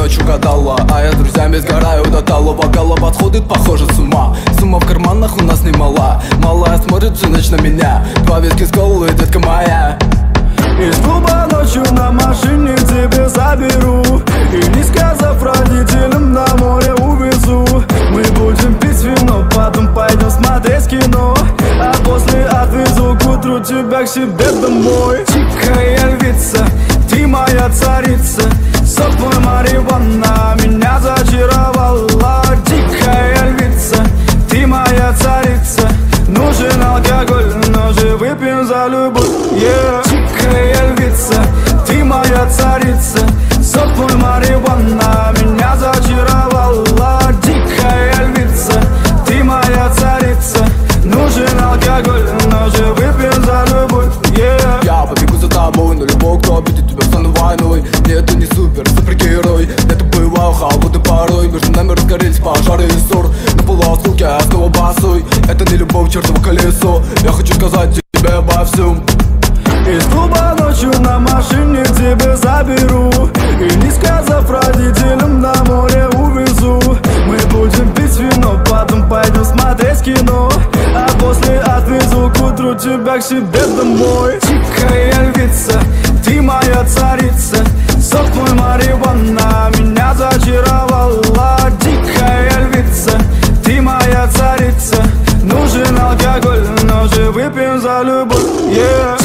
ночью гадала А я с друзьями сгораю до талого Голова сходит, похоже, с ума. Сумма в карманах у нас немала. Малая смотрит всю ночь на меня. Два виски с колы, детка моя. Из клуба ночью на машине тебе заберу. И не сказав родителям на море увезу. Мы будем пить вино, потом пойдем смотреть кино. А после отвезу к утру тебя к себе домой. Тихая львица, ты моя царица Твой марихуана меня зачаровала Дикая львица, ты моя царица. Нужен алкоголь, но же выпьем за любовь. Yeah. Пожары и ссор На полуосколке я снова босой Это не любовь, чертово колесо. Я хочу сказать тебе обо всем. Из клуба ночью на машине тебе заберу. И не сказав родителям на море увезу. Мы будем пить вино, потом пойдем смотреть кино. А после отвезу к утру тебя к себе домой. Тихая львица, ты моя царица. Сок твой марихуана царица Нужен алкоголь, но же выпьем за любовь yeah.